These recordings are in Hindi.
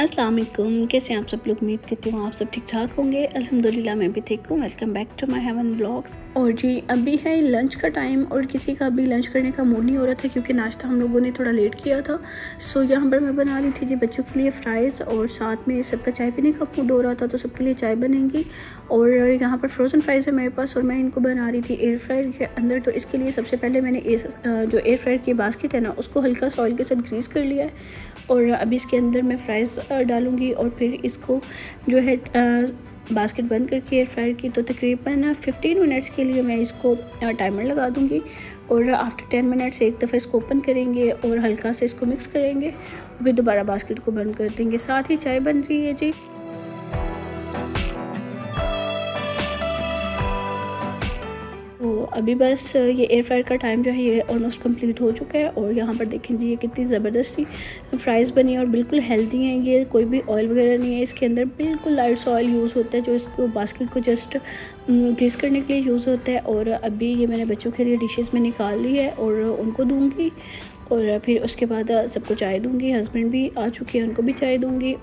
अस्सलाम वालेकुम कैसे आप सब लोग? उम्मीद करती हूँ आप सब ठीक ठाक होंगे। अल्हम्दुलिल्लाह, मैं भी ठीक हूँ। Welcome back to my heaven vlogs और जी, अभी है लंच का टाइम और किसी का अभी लंच करने का मूड नहीं हो रहा था क्योंकि नाश्ता हम लोगों ने थोड़ा लेट किया था। सो यहाँ पर मैं बना रही थी जी बच्चों के लिए फ़्राइज़ और साथ में सबका चाय पीने का मूड हो रहा था तो सबके लिए चाय बनेगी। और यहाँ पर फ्रोज़न फ्राइज़ है मेरे पास और मैं इनको बना रही थी एयर फ्रायर के अंदर। तो इसके लिए सबसे पहले मैंने जो एयर फ्रायर की बास्केट है ना, उसको हल्का सा ऑयल के साथ ग्रीस कर लिया है। और अभी इसके अंदर मैं फ्राइज़ डालूँगी और फिर इसको जो है बास्केट बंद करके एयर फ्रायर की तो तकरीबन 15 मिनट्स के लिए मैं इसको टाइमर लगा दूँगी और आफ्टर 10 मिनट्स एक दफ़ा इसको ओपन करेंगे और हल्का से इसको मिक्स करेंगे, फिर दोबारा बास्केट को बंद कर देंगे। साथ ही चाय बन रही है जी। अभी बस ये एयर फ्रायर का टाइम जो है, ये ऑलमोस्ट कंप्लीट हो चुका है और यहाँ पर देखें जी ये कितनी ज़बरदस्ती फ्राइज़ बनी है और बिल्कुल हेल्दी हैं। ये कोई भी ऑयल वगैरह नहीं है। इसके अंदर बिल्कुल लाइट ऑयल यूज़ होता है, जो इसको बास्केट को जस्ट ग्रीस करने के लिए यूज़ होता है। और अभी ये मैंने बच्चों के लिए डिशेज़ में निकाल ली है और उनको दूँगी और फिर उसके बाद सबको चाय दूँगी। हस्बैंड भी आ चुके हैं, उनको भी चाय दूँगी।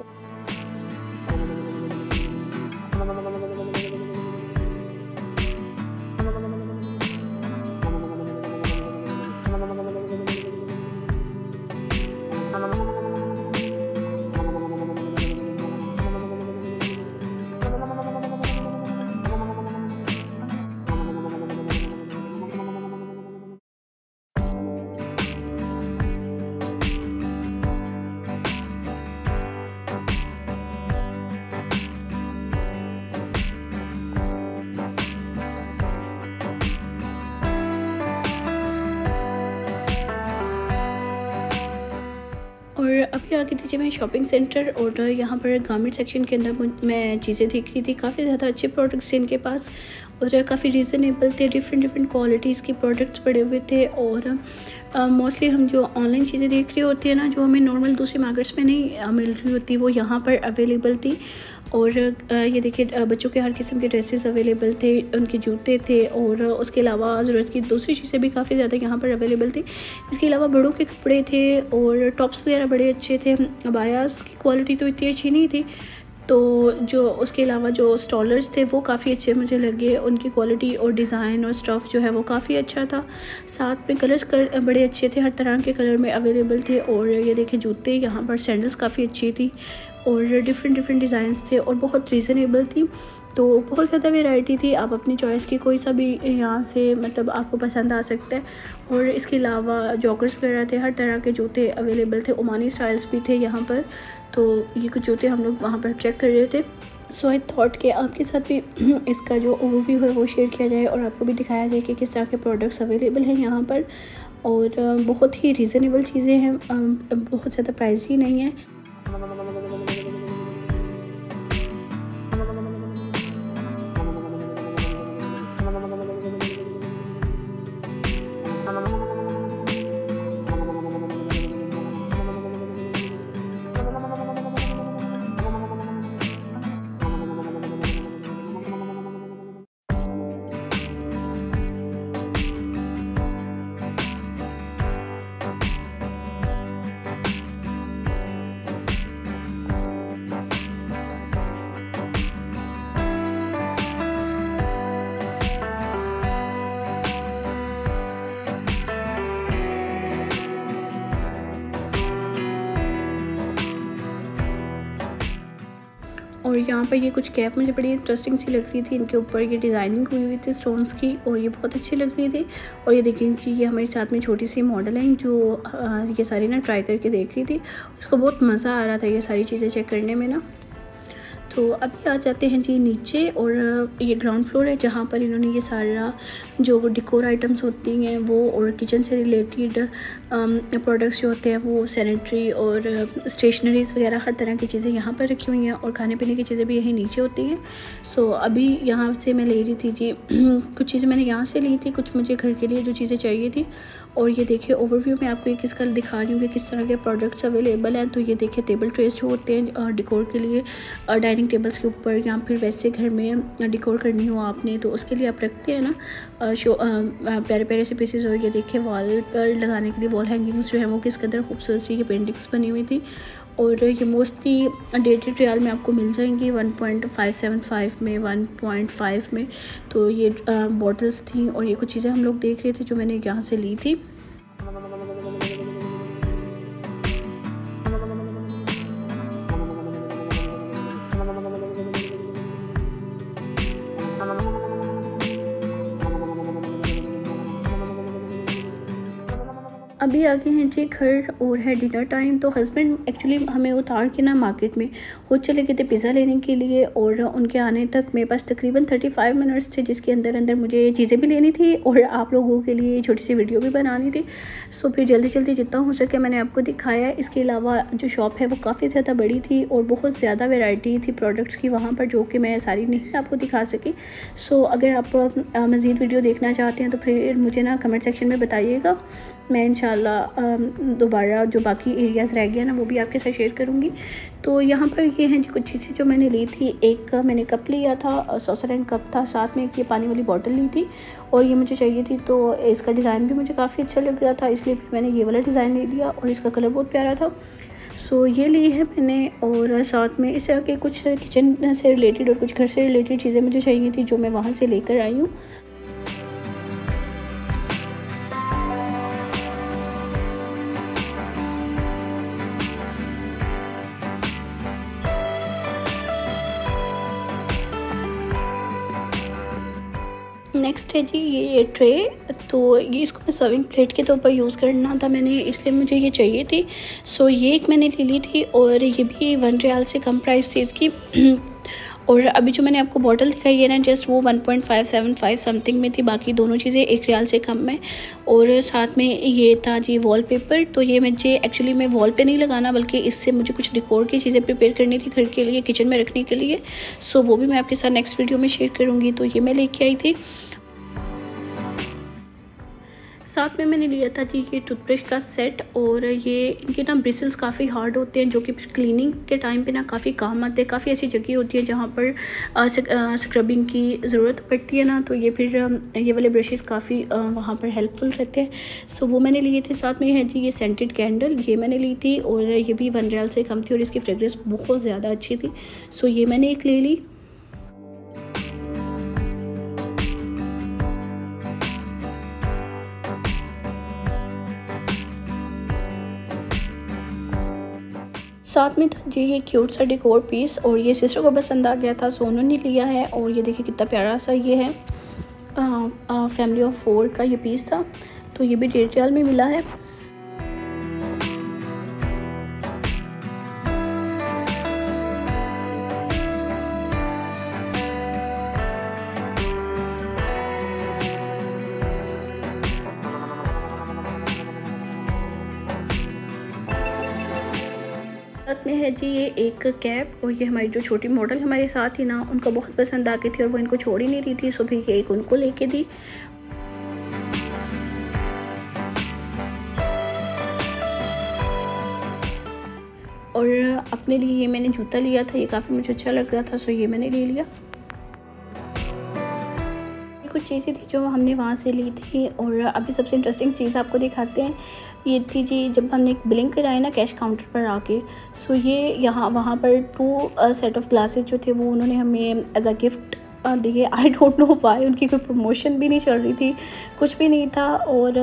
Okay. आगे दीजिए मैं शॉपिंग सेंटर और यहाँ पर गारमेंट सेक्शन के अंदर मैं चीज़ें देख रही थी। काफ़ी ज़्यादा अच्छे प्रोडक्ट्स थे इनके पास और काफ़ी रीज़नेबल थे डिफरेंट डिफरेंट क्वालिटीज़ के प्रोडक्ट्स पड़े हुए थे और मोस्टली हम जो ऑनलाइन चीज़ें देख रही होती है ना, जो हमें नॉर्मल दूसरे मार्केट्स में नहीं मिल रही होती, वो यहाँ पर अवेलेबल थी। और ये देखिए बच्चों के हर किस्म के ड्रेसेस अवेलेबल थे, उनके जूते थे और उसके अलावा ज़रूरत की दूसरी चीज़ें भी काफ़ी ज़्यादा यहाँ पर अवेलेबल थी। इसके अलावा बड़ों के कपड़े थे और टॉप्स वगैरह बड़े अच्छे थे। अबायास की क्वालिटी तो इतनी अच्छी नहीं थी। तो जो उसके अलावा जो स्टॉलर्स थे, वो काफ़ी अच्छे मुझे लगे। उनकी क्वालिटी और डिज़ाइन और स्टफ़ जो है, वो काफ़ी अच्छा था। साथ में कलर्स कर बड़े अच्छे थे। हर तरह के कलर में अवेलेबल थे। और ये देखे, जूते, यहाँ पर सैंडल्स काफ़ी अच्छी थी। और डिफरेंट डिफरेंट डिज़ाइंस थे और बहुत रीज़नेबल थी। तो बहुत ज़्यादा वेराइटी थी। आप अपनी चॉइस की कोई सा भी यहाँ से मतलब आपको पसंद आ सकता है। और इसके अलावा जॉकर्स वगैरह थे, हर तरह के जूते अवेलेबल थे। ओमानी स्टाइल्स भी थे यहाँ पर। तो ये कुछ जूते हम लोग वहाँ पर चेक कर रहे थे। सो आई थॉट कि आपके साथ भी इसका जो ओवरव्यू है वो शेयर किया जाए और आपको भी दिखाया जाए कि किस तरह के प्रोडक्ट्स अवेलेबल हैं यहाँ पर। और बहुत ही रीज़नेबल चीज़ें हैं। बहुत ज़्यादा प्राइस ही नहीं है। और यहाँ पर ये कुछ कैप मुझे बड़ी इंटरेस्टिंग सी लग रही थी। इनके ऊपर ये डिज़ाइनिंग हुई हुई थी स्टोन्स की और ये बहुत अच्छी लग रही थी। और ये देखिए कि ये हमारे साथ में छोटी सी मॉडल है जो ये सारी ना ट्राई करके देख रही थी। उसको बहुत मज़ा आ रहा था ये सारी चीज़ें चेक करने में ना। तो अभी आ जाते हैं जी नीचे और ये ग्राउंड फ्लोर है जहाँ पर इन्होंने ये सारा जो डिकोर आइटम्स होती हैं वो और किचन से रिलेटेड प्रोडक्ट्स जो होते हैं वो सैनिटरी और स्टेशनरीज़ वगैरह हर तरह की चीज़ें यहाँ पर रखी हुई हैं और खाने पीने की चीज़ें भी यहीं नीचे होती हैं। सो अभी यहाँ से मैं ले रही थी जी, कुछ चीज़ें मैंने यहाँ से ली थी, कुछ मुझे घर के लिए जो चीज़ें चाहिए थी। और ये देखिए ओवरव्यू में आपको एक इसका दिखा रही हूँ कि किस तरह के प्रोडक्ट्स अवेलेबल हैं। तो ये देखिए टेबल ट्रेस जो होते हैं डिकोर के लिए डाइनिंग टेबल्स के ऊपर या फिर वैसे घर में डिकोर करनी हो आपने तो उसके लिए आप रखते हैं ना शो प्यारे प्यारे से पीसेस और ये देखिए वॉल पर लगाने के लिए वॉल हैंगिंग्स जो है वो किस कदर खूबसूरत सी ये पेंटिंग्स बनी हुई थी। और ये मोस्टली डेटेड रियाल में आपको मिल जाएँगी 1.575 में 1.5 में। तो ये बॉटल्स थी और ये कुछ चीज़ें हम लोग देख रहे थे जो मैंने यहाँ से ली थी। अभी आगे हैं जी, घर और है डिनर टाइम तो हस्बैंड एक्चुअली हमें उतार के ना मार्केट में वो चले गए थे पिज़्ज़ा लेने के लिए और उनके आने तक मेरे पास तकरीबन थर्टी फाइव मिनट्स थे जिसके अंदर अंदर मुझे चीज़ें भी लेनी थी और आप लोगों के लिए छोटी सी वीडियो भी बनानी थी। सो फिर जल्दी जल्दी जितना हो सके मैंने आपको दिखाया। इसके अलावा जो शॉप है वो काफ़ी ज़्यादा बड़ी थी और बहुत ज़्यादा वेराइटी थी प्रोडक्ट्स की वहाँ पर जो कि मैं सारी नहीं आपको दिखा सकी। सो अगर आप मज़ीद वीडियो देखना चाहते हैं तो फिर मुझे ना कमेंट सेक्शन में बताइएगा। मैं इन दोबारा जो बाकी एरियाज़ रह गया ना, वो भी आपके साथ शेयर करूँगी। तो यहाँ पर ये हैं जी कुछ चीज़ें जो मैंने ली थी। एक, मैंने कप लिया था सॉसर एंड कप था, साथ में एक ये पानी वाली बॉटल ली थी और ये मुझे चाहिए थी तो इसका डिज़ाइन भी मुझे काफ़ी अच्छा लग रहा था, इसलिए मैंने ये वाला डिज़ाइन ले लिया और इसका कलर बहुत प्यारा था। सो ये ली है मैंने और साथ में इस तरह के कुछ किचन से रिलेटेड और कुछ घर से रिलेटेड चीज़ें मुझे चाहिए थी, जो मैं वहाँ से लेकर आई हूँ। नेक्स्ट है जी ये ट्रे। तो ये इसको मैं सर्विंग प्लेट के तौर पर यूज़ करना था मैंने, इसलिए मुझे ये चाहिए थी। सो ये एक मैंने ले ली थी और ये भी वन रियाल से कम प्राइस थी इसकी। और अभी जो मैंने आपको बॉटल दिखाई है ना जस्ट वो 1.575 समथिंग में थी, बाकी दोनों चीज़ें एक रियाल से कम में और साथ में ये था जी वॉलपेपर तो ये मुझे एक्चुअली मैं वॉल पे नहीं लगाना, बल्कि इससे मुझे कुछ डिकोर की चीज़ें प्रिपेयर करनी थी घर के लिए किचन में रखने के लिए। सो वो भी मैं आपके साथ नेक्स्ट वीडियो में शेयर करूँगी तो ये मैं लेके आई थी। साथ में मैंने लिया था जी ये टूथब्रश का सेट और ये इनके ना ब्रिसल्स काफ़ी हार्ड होते हैं, जो कि क्लीनिंग के टाइम पे ना काफ़ी काम आते हैं। काफ़ी ऐसी जगह होती है जहाँ पर स्क्रबिंग की ज़रूरत पड़ती है ना तो ये फिर ये वाले ब्रशेस काफ़ी वहाँ पर हेल्पफुल रहते हैं। सो वो मैंने लिए थे, साथ में है जी ये सेंटेड कैंडल ये मैंने ली थी और ये भी वन रियाल से कम थी और इसकी फ्रेगरेंस बहुत ज़्यादा अच्छी थी। सो ये मैंने एक ले ली। साथ में था जी ये क्यूट सा डेकोर पीस और ये सिस्टर को पसंद आ गया था सोनू ने लिया है और ये देखिए कितना प्यारा सा ये है। आ, आ, फैमिली ऑफ़ फोर का ये पीस था तो ये भी डेढ़ में मिला है। है जी, ये एक कैप और ये हमारी जो छोटी मॉडल हमारे साथ ही ना, उनको बहुत पसंद आ गई थी और वो इनको छोड़ ही नहीं रही थी सुबह ये एक उनको लेके दी। और अपने लिए ये मैंने जूता लिया था, ये काफ़ी मुझे अच्छा लग रहा था, सो ये मैंने ले लिया। कुछ चीज़ें थी जो हमने वहाँ से ली थी और अभी सबसे इंटरेस्टिंग चीज़ आपको दिखाते हैं, ये थी जी जब हमने एक बिलिंग कराया ना कैश काउंटर पर आके सो ये यहाँ, वहाँ पर टू सेट ऑफ़ ग्लासेस जो थे वो उन्होंने हमें एज अ गिफ्ट दिए आई डोंट नो वाई उनकी कोई प्रमोशन भी नहीं चल रही थी, कुछ भी नहीं था और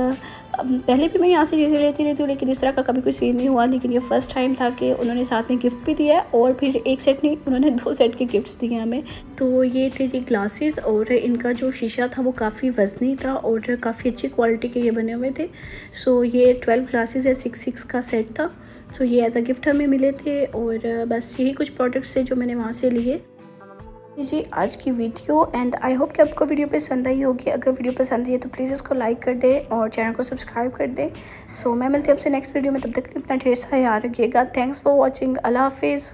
पहले भी मैं यहाँ से चीज़ें लेती रहती हूँ, लेकिन इस तरह का कभी कोई सीन नहीं हुआ, लेकिन ये फ़र्स्ट टाइम था कि उन्होंने साथ में गिफ्ट भी दिया और फिर एक सेट नहीं, उन्होंने दो सेट के गिफ्ट्स दिए हमें। तो ये थे जी ग्लासेस और इनका जो शीशा था वो काफ़ी वजनी था और काफ़ी अच्छी क्वालिटी के ये बने हुए थे। सो ये ट्वेल्व ग्लासेस है सिक्स सिक्स का सेट था। सो ये एज अ गिफ्ट हमें मिले थे और बस यही कुछ प्रोडक्ट्स थे जो मैंने वहाँ से लिए। जी आज की वीडियो एंड आई होप कि आपको वीडियो पसंद आई होगी। अगर वीडियो पसंद आई है तो प्लीज़ इसको लाइक कर दें और चैनल को सब्सक्राइब कर दें। सो so, मैं मिलती हूँ आपसे नेक्स्ट वीडियो में तब तक अपना ढेर सा याद रखिएगा। थैंक्स फॉर वॉचिंग अल्लाह हाफिज़।